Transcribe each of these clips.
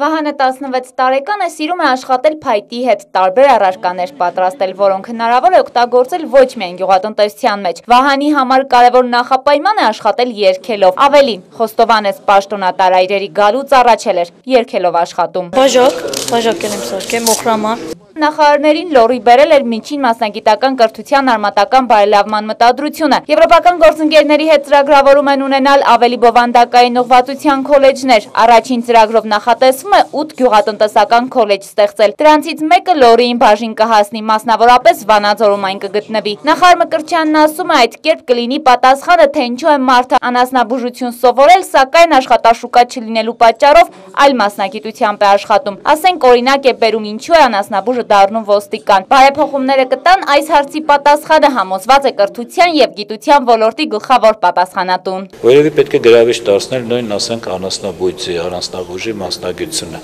Վահանը 16 տարեկան է, սիրում է աշխատել փայտի հետ, տարբեր առարկաներ պատրաստել, որոնք հնարավոր է օգտագործել ոչ միայն գյուղատնտեսության մեջ։ Վահանի համար կարևոր նախապայման է աշխատել երկելով։ Ավելին, Խոստովանես պաշտոնատար այրերի գալուց առաջել էր երկելով աշխատում։ Բաժոկ, բաժոկ եմ սարքել, մոխրաման նախարարներին լորի բերել էր միջին մասնագիտական կրթության արմատական բարելավման մտադրությունը։ Եվրոպական գործընկերների հետ ծրագրավորում են ունենալ ավելի բովանդակային ուղղվածության քոլեջներ։ Առաջին ծրագրով նախատեսվում է 8 գյուղատնտեսական քոլեջ ստեղծել։ Դրանցից մեկը լորիին բաժին կհասնի, մասնավորապես Վանաձորում այն կգտնվի։ Նախարար Մկրտչյանն ասում է, այդ կերպ կլինի պատասխանը, թե ինչու է մարդը անասնաբուժություն սովորել, սակայն աշխատաշուկա չլինելու պատճառով այլ մասնագիտությամբ է աշխատում։ Ասենք օրինակ է բերում ինչու է անասնաբուժը դառնում ոստիկան։ Բարեփոխումները կտան այս հարցի պատասխանը համոզված է կրթության եւ գիտության ոլորտի գլխավոր պատասխանատուն։ Որևէ պետք է գրավիչ դարձնել նույն, ասենք, անասնաբույծի, անասնաբույժի մասնագիտությունը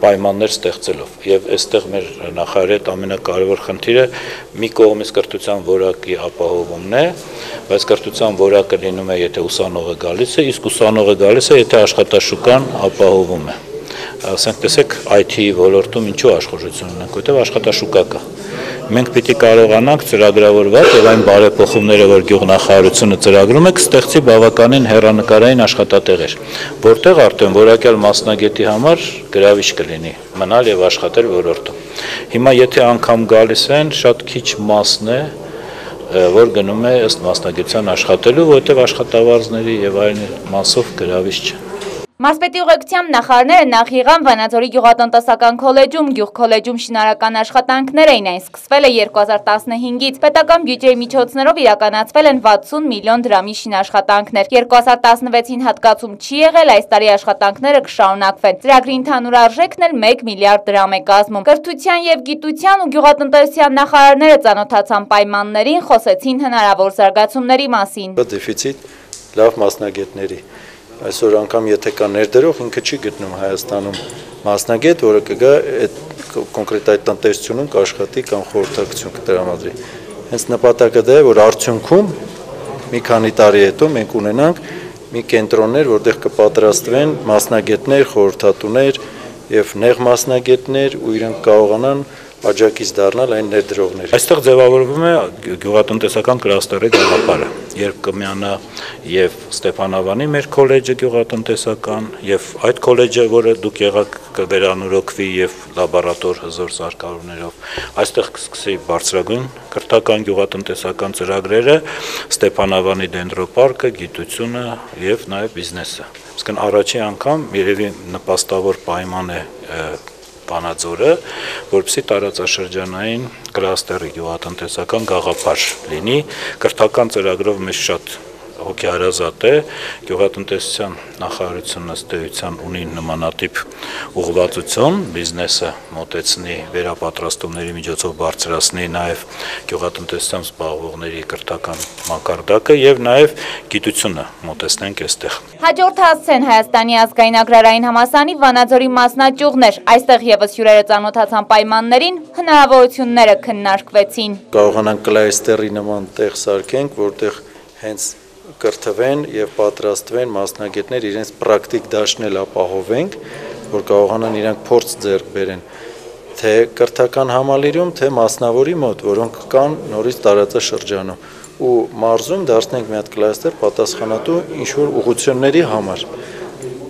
պայմաններ ստեղծելով։ Եվ այստեղ մեր նախարարի հետ ամենակարևոր խնդիրը մի կողմից կրթության որակի ապահովումն է, բայց կրթության որակը լինում է, եթե ուսանողը գալիս է, իսկ ուսանողը գալիս է, եթե աշխատաշուկան ապահովում է ասենք տեսեք IT ոլորտում ինչու աշխուժություն ունենք, որտեղ աշխատաշուկա կա։ Մենք պիտի կարողանանք ծրագրավորված եւ այն բարեփոխումները, որ գյուղնախարարությունը ծրագրում է, կստեղծի բավականին հերանեկարային աշխատատեղեր, որտեղ արդեն որակյալ մասնագետի համար գրավիչ կլինի մնալ եւ աշխատել ոլորտում։ Հիմա եթե անգամ գալիս են, շատ քիչ մասն է, որ գնում է ըստ մասնագիտության աշխատելու, որտեղ աշխատավարձների եւ այլն մասով գրավիչ չէ։ Մարսպետի ուղեկցությամբ նախարարները նախ եղան Վանաձորի գյուղատնտեսական քոլեջում, գյուղ քոլեջում շինարական աշխատանքներ էին այն սկսվել է 2015-ից։ Պետական բյուջեի միջոցներով իրականացվել են 60 միլիոն դրամի շինաշխատանքներ։ 2016-ին հատկացում չի եղել, այս տարի աշխատանքները կշարունակվեն։ Ծրագրի ընդհանուր արժեքն էլ 1 միլիարդ դրամ է կազմում։ Կրթության եւ գիտության ու գյուղատնտեսության նախարարները ծանոթացան պայմաններին, խոսեցին հնարավոր զարգացումների մասին։ Դեֆիցիտ լավ մասնագետների այսօր անգամ եթե կա ներդրող, ինքը չի գտնում Հայաստանում մասնագետ, որը կգա այդ կոնկրետ այդ տնտեսությունում կաշխատի կամ խորհրդակցություն կտրամադրի։ Հենց նպատակը դա է, որ արդյունքում մի քանի տարի հետո մենք ունենանք մի կենտրոններ, որտեղ կպատրաստվեն մասնագետներ, խորհրդատուներ եւ նեղ մասնագետներ ու իրենք կարողանան աջակից դառնալ այն ներդրողներ։ Այստեղ ձևավորվում է գյուղատնտեսական կլաստերի գաղափարը, երբ կմիանա եւ Ստեփանավանի մեր քոլեջը գյուղատնտեսական եւ այդ քոլեջը, որը դուք եղաք կվերանորոգվի եւ լաբորատոր հզոր սարքավորներով, այստեղ կսկսի բարձրագույն կրթական գյուղատնտեսական ծրագրերը, Ստեփանավանի դենդրոպարկը, գիտությունը եւ նաեւ բիզնեսը։ Իսկ առաջի անգամ երևի նպաստավոր պայման է Վանաձորը, որպեսի տարածաշրջանային կլաստերի գյուղատնտեսական գաղափար լինի, կրթական ծրագրով մեզ շատ հոգեհարազատ է գյուղատնտեսության նախարարությունն ըստ էության ունի նմանատիպ ուղղվածություն բիզնեսը մոտեցնի վերապատրաստումների միջոցով բարձրացնի նաև գյուղատնտեսությամբ զբաղվողների կրթական մակարդակը եւ նաև գիտությունը մոտեցնենք այստեղ Հաջորդ հասցեն Հայաստանի ազգային agrarային համասանի Վանաձորի մասնաճյուղն էր այստեղ եւս հյուրերը ծանոթացան պայմաններին հնարավորությունները քննարկվեցին Կարողանանք կլայստերի նման տեղ սարքենք որտեղ հենց կրթվեն եւ պատրաստվեն մասնագետներ իրենց պրակտիկ դաշնել ապահովենք, որ կարողանան իրանք փորձ ձեռք բերեն թե կրթական համալիրում, թե մասնավորի մոտ, որոնք կան նորից տարածաշրջանում ու մարզում դարձնենք մի հատ կլաստեր պատասխանատու ինչ որ ուղությունների համար։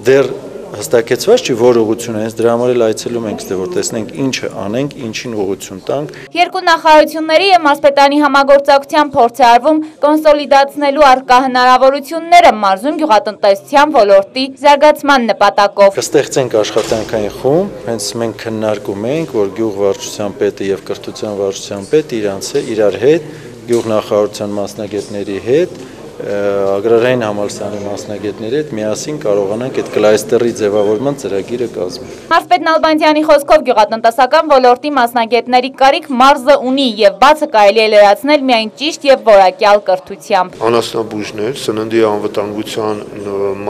Դեռ հստակեցված չի որ ուղություն է, հենց դրա համար էլ այցելում ենք, դե որ տեսնենք ինչը անենք, ինչին ուղություն տանք։ Երկու նախարարությունների եւ Մարսպետանի համագործակցության փորձ է արվում կոնսոլիդացնելու արկա հնարավորությունները մարզում գյուղատնտեսության ոլորտի զարգացման նպատակով։ Կստեղծենք աշխատանքային խումբ, հենց մենք քննարկում ենք, որ գյուղվարչության պետը եւ կրթության վարչության պետը իրանց իրար հետ գյուղնախարարության մասնագետների հետ ագրարային համալսարանի մասնագետների հետ միասին կարողանանք այդ կլայստերի ձևավորման ծրագիրը կազմել։ Մարզպետ Նալբանդյանի խոսքով գյուղատնտեսական ոլորտի մասնագետների կարիք մարզը ունի եւ բացը կարելի է լրացնել միայն ճիշտ եւ որակյալ կրթությամբ։ Անասնաբույժներ, սննդի անվտանգության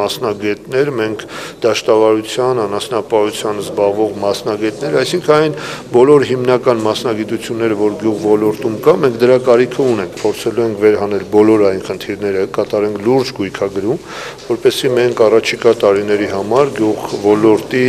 մասնագետներ, մենք դաշտավարության, անասնապահության զբաղվող մասնագետներ, այսինքն այն բոլոր հիմնական մասնագիտությունները, որ գյուղ ոլորտում կա, մենք դրա կարիքը ունենք, փորձելու ենք վերհանել բոլոր այն խնդիրները, կատարենք լուրջ գույքագրում, որպեսզի մենք առաջիկա տարիների համար գյուղ ոլորտի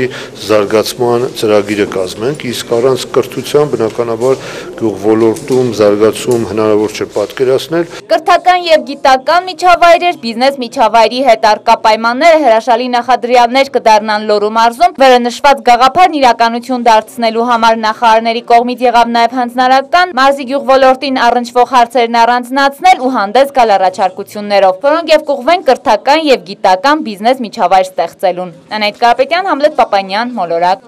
զարգացման ծրագիրը կազմենք, իսկ առանց կրթության բնականաբար գյուղ ոլորտում զարգացում հնարավոր չէ պատկերացնել։ Կրթական եւ գիտական միջավայրեր, բիզնես միջավայրի հետ արկա պայմանները հրաշալի նախադրյալներ կդառնան Լոռու մարզում, վերնշված գաղափարն իրականություն դարձնելու համար նախարարների կողմից եղավ նաեւ հանձնարարական մարզի գյուղ ոլորտին առնչվող հարցերն առանձնացնել ու հանդես գալ առաջարկություններով, որոնք եւ կուղվեն կրթական եւ գիտական բիզնես միջավայր ստեղծելուն։ Անայդ Կարապետյան, Համլետ Պապանյան, Մոլորակ։